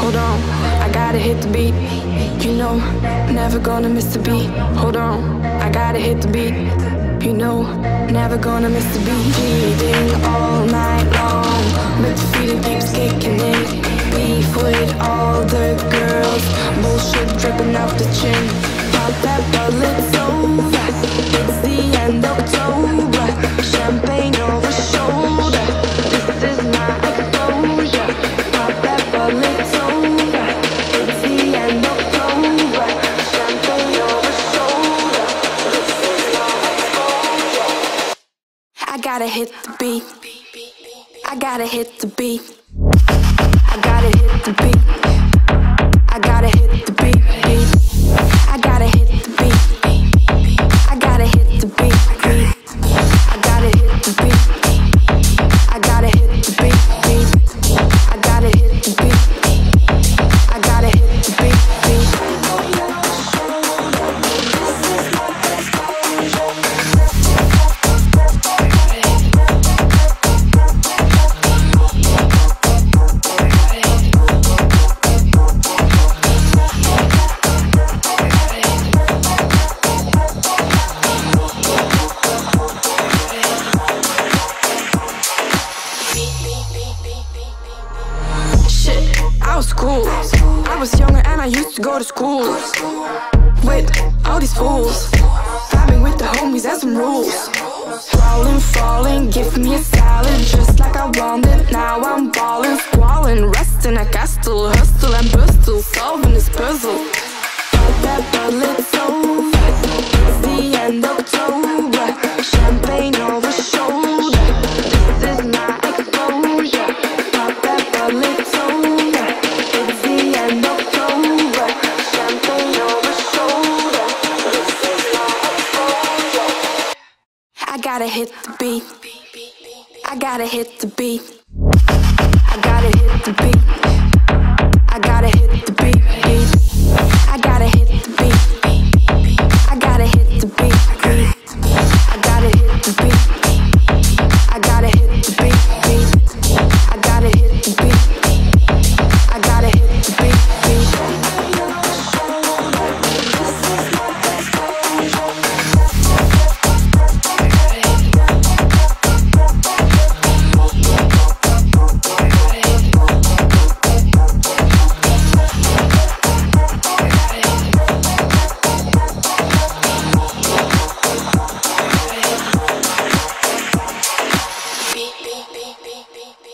Hold on, I gotta hit the beat. You know, never gonna miss the beat. Hold on, I gotta hit the beat. You know, never gonna miss the beat. Cheating all night long, but the feeling keeps kicking in. Beef with all the girls, bullshit dripping off the chin. I gotta hit the beat. I gotta hit the beat. I gotta hit the beat. Cool. I was younger and I used to go to school with all these fools. Vibing with the homies and some rules. Falling, falling, give me a salad just like I wanted. Now I'm balling, squalling, resting. I castle, hustle and bustle, solving this puzzle. But that bullet's over. It's the end of October. Champagne gotta hit the beat. I gotta hit the beat. I gotta hit the beat. I gotta beep, beep.